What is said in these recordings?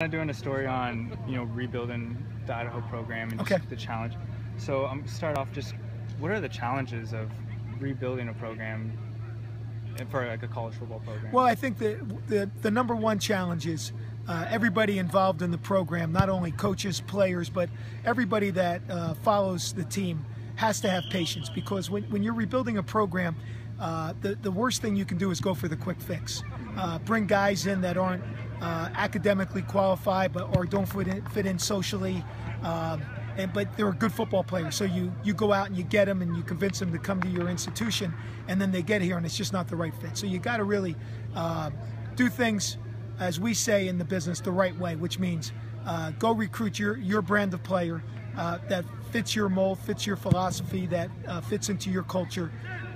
of doing a story on you know rebuilding the Idaho program and Okay. just the challenge. So I'm um, start off just what are the challenges of rebuilding a program for like a college football program? Well, I think the the, the number one challenge is uh, everybody involved in the program, not only coaches, players, but everybody that uh, follows the team has to have patience because when, when you're rebuilding a program, uh, the, the worst thing you can do is go for the quick fix. Uh, bring guys in that aren't uh, academically qualified but or don't fit in, fit in socially. Um, and, but they're a good football players. So you, you go out and you get them and you convince them to come to your institution, and then they get here and it's just not the right fit. So you got to really uh, do things, as we say in the business, the right way, which means uh, go recruit your, your brand of player uh, that fits your mold, fits your philosophy, that uh, fits into your culture.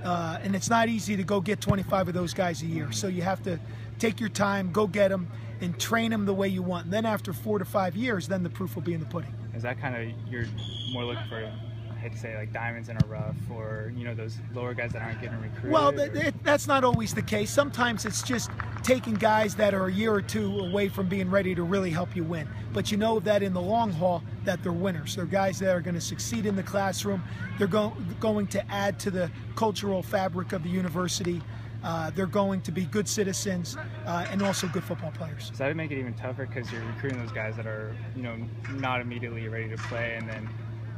Uh, and it's not easy to go get 25 of those guys a year. So you have to take your time, go get them, and train them the way you want. And then after four to five years, then the proof will be in the pudding. Is that kind of you're more looking for? I hate to say like diamonds in a rough, or you know those lower guys that aren't getting recruited. Well, th- th- that's not always the case. Sometimes it's just taking guys that are a year or two away from being ready to really help you win. But you know that in the long haul, that they're winners. They're guys that are going to succeed in the classroom. They're go- going to add to the cultural fabric of the university. Uh, they're going to be good citizens uh, and also good football players. Does that make it even tougher because you're recruiting those guys that are, you know, not immediately ready to play, and then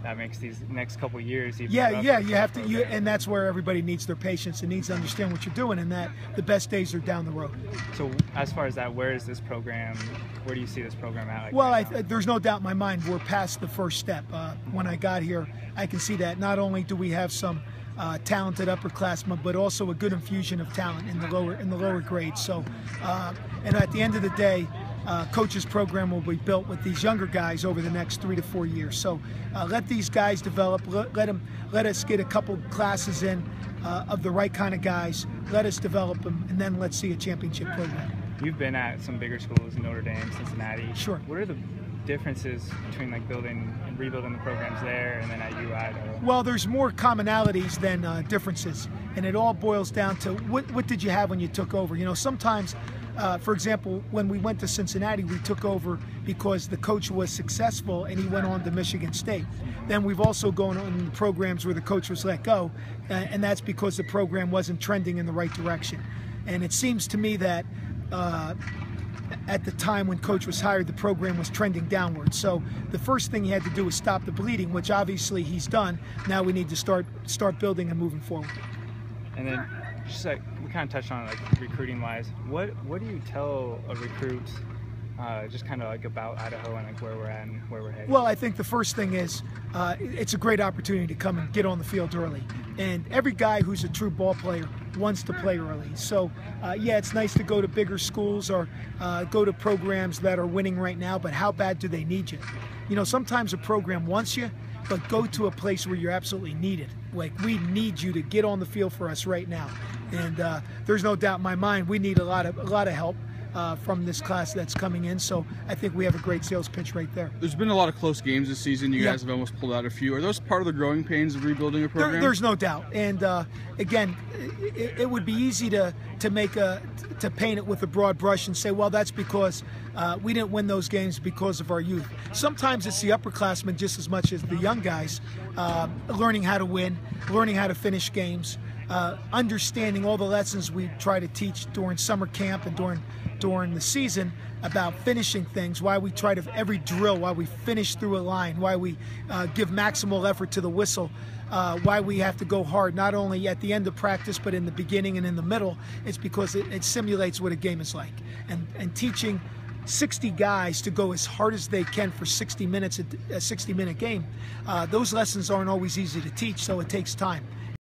that makes these next couple years even. Yeah, yeah, you have to, you, and that's where everybody needs their patience and needs to understand what you're doing, and that the best days are down the road. So as far as that, where is this program? Where do you see this program at? Like Well, right now? there's no doubt in my mind we're past the first step. Uh, when I got here, I can see that not only do we have some uh, talented upperclassmen, but also a good infusion of talent in the lower in the lower grades. So, uh, and at the end of the day, uh, coach's program will be built with these younger guys over the next three to four years. So, uh, let these guys develop. Let, let them let us get a couple classes in uh, of the right kind of guys. Let us develop them, and then let's see a championship program. You've been at some bigger schools, Notre Dame, Cincinnati. Sure. What are the differences between like building and rebuilding the programs there and then at UI? Well, there's more commonalities than uh, differences, and it all boils down to what, what did you have when you took over. You know, sometimes, uh, for example, when we went to Cincinnati, we took over because the coach was successful and he went on to Michigan State. Then we've also gone on programs where the coach was let go, uh, and that's because the program wasn't trending in the right direction. And it seems to me that. Uh, at the time when coach was hired the program was trending downward. So the first thing he had to do was stop the bleeding which obviously he's done. Now we need to start start building and moving forward. And then just like we kind of touched on it, like recruiting wise, what what do you tell a recruit? Uh, just kind of like about Idaho and like where we're at and where we're headed. well i think the first thing is uh, it's a great opportunity to come and get on the field early. And every guy who's a true ball player wants to play early. So uh, yeah it's nice to go to bigger schools or uh, go to programs that are winning right now but how bad do they need you? You know sometimes a program wants you but go to a place where you're absolutely needed. Like we need you to get on the field for us right now. And uh, there's no doubt in my mind we need a lot of a lot of help uh, from this class that's coming in so i think we have a great sales pitch right there There's been a lot of close games this season. You Yeah. guys have almost pulled out a few. Are those part of the growing pains of rebuilding a program? There, there's no doubt, and uh, again, it, it would be easy to to make a to paint it with a broad brush and say, well, that's because uh, we didn't win those games because of our youth. Sometimes it's the upperclassmen just as much as the young guys uh, learning how to win, learning how to finish games, uh, understanding all the lessons we try to teach during summer camp and during during the season about finishing things, why we try to every drill, why we finish through a line, why we uh, give maximal effort to the whistle, uh, why we have to go hard not only at the end of practice but in the beginning and in the middle. It's because it, it simulates what a game is like, and and teaching. 60 guys to go as hard as they can for 60 minutes, a 60 minute game. Uh, those lessons aren't always easy to teach, so it takes time.